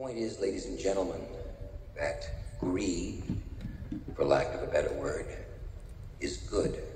point is, ladies and gentlemen, that greed, for lack of a better word, is good.